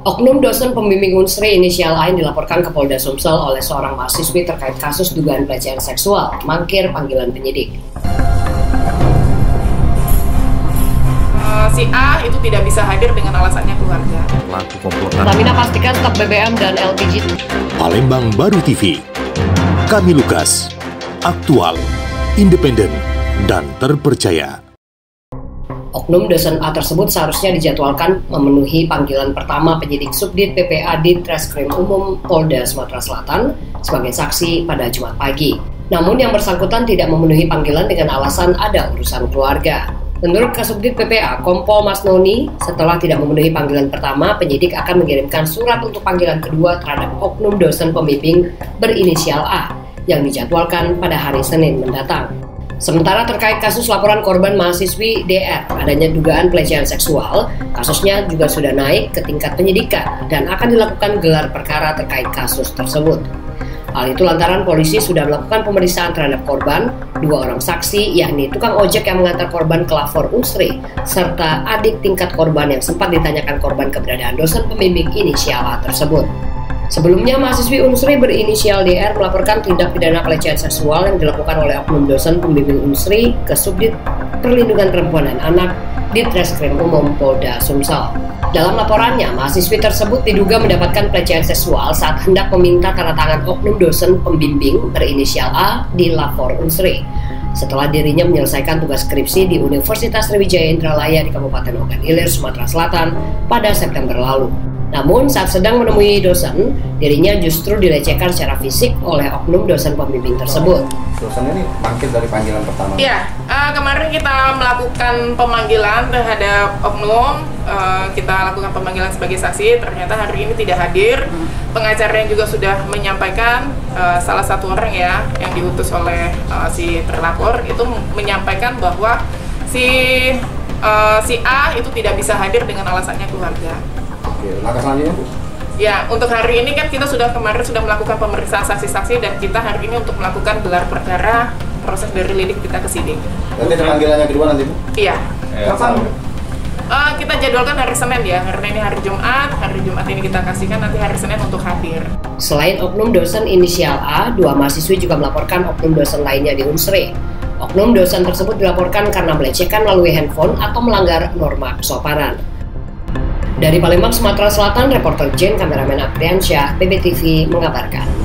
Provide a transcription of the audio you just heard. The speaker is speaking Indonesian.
Oknum dosen pembimbing Unsri inisial A yang dilaporkan ke Polda Sumsel oleh seorang mahasiswi terkait kasus dugaan pelecehan seksual, mangkir panggilan penyidik. Eh, si A itu tidak bisa hadir dengan alasannya keluarga. Pelaku komplotan Pertamina pastikan stok BBM dan LPG Palembang Baru TV. Kami Lukas, aktual, independen, dan terpercaya. Oknum dosen A tersebut seharusnya dijadwalkan memenuhi panggilan pertama penyidik Subdit PPA di Treskrim Umum Polda Sumatera Selatan sebagai saksi pada Jumat pagi. Namun yang bersangkutan tidak memenuhi panggilan dengan alasan ada urusan keluarga. Menurut Kasubdit PPA, Kompol Mas Noni, setelah tidak memenuhi panggilan pertama, penyidik akan mengirimkan surat untuk panggilan kedua terhadap oknum dosen pembimbing berinisial A yang dijadwalkan pada hari Senin mendatang. Sementara terkait kasus laporan korban mahasiswi DR adanya dugaan pelecehan seksual, kasusnya juga sudah naik ke tingkat penyidikan dan akan dilakukan gelar perkara terkait kasus tersebut. Hal itu lantaran polisi sudah melakukan pemeriksaan terhadap korban, dua orang saksi yakni tukang ojek yang mengantar korban ke lapor Unsri, serta adik tingkat korban yang sempat ditanyakan korban keberadaan dosen pembimbing inisial tersebut. Sebelumnya, mahasiswi Unsri berinisial DR melaporkan tindak pidana pelecehan seksual yang dilakukan oleh oknum dosen pembimbing Unsri ke Subdit Perlindungan Perempuan dan Anak di Treskrim Umum Polda Sumsel. Dalam laporannya, mahasiswi tersebut diduga mendapatkan pelecehan seksual saat hendak meminta tanda tangan oknum dosen pembimbing berinisial A di lapor Unsri. Setelah dirinya menyelesaikan tugas skripsi di Universitas Sriwijaya Indralaya di Kabupaten Ogan Ilir, Sumatera Selatan pada September lalu. Namun saat sedang menemui dosen, dirinya justru dilecehkan secara fisik oleh oknum dosen pembimbing tersebut. Dosen ini mangkir dari panggilan pertama. Iya, eh, kemarin kita melakukan pemanggilan terhadap oknum, eh, kita lakukan pemanggilan sebagai saksi. Ternyata hari ini tidak hadir. Pengacaranya juga sudah menyampaikan eh, salah satu orang ya yang diutus oleh eh, si terlapor itu menyampaikan bahwa si eh, si A itu tidak bisa hadir dengan alasannya keluarga. Oke, langkah selanjutnya Bu. Ya, untuk hari ini kan kita sudah kemarin sudah melakukan pemeriksaan saksi-saksi dan kita hari ini untuk melakukan gelar perkara proses dari lidik kita ke sidik. Nanti ada panggilannya kedua nanti Bu. Iya. Kapan? Eh, kita jadwalkan hari Senin ya, karena ini hari Jumat, hari Jumat ini kita kasihkan nanti hari Senin untuk hadir. Selain oknum dosen inisial A, dua mahasiswi juga melaporkan oknum dosen lainnya di Unsri. Oknum dosen tersebut dilaporkan karena melecehkan melalui handphone atau melanggar norma kesopanan. Dari Palembang, Sumatera Selatan, reporter Jen, kameramen Apriansyah, BBTV mengabarkan.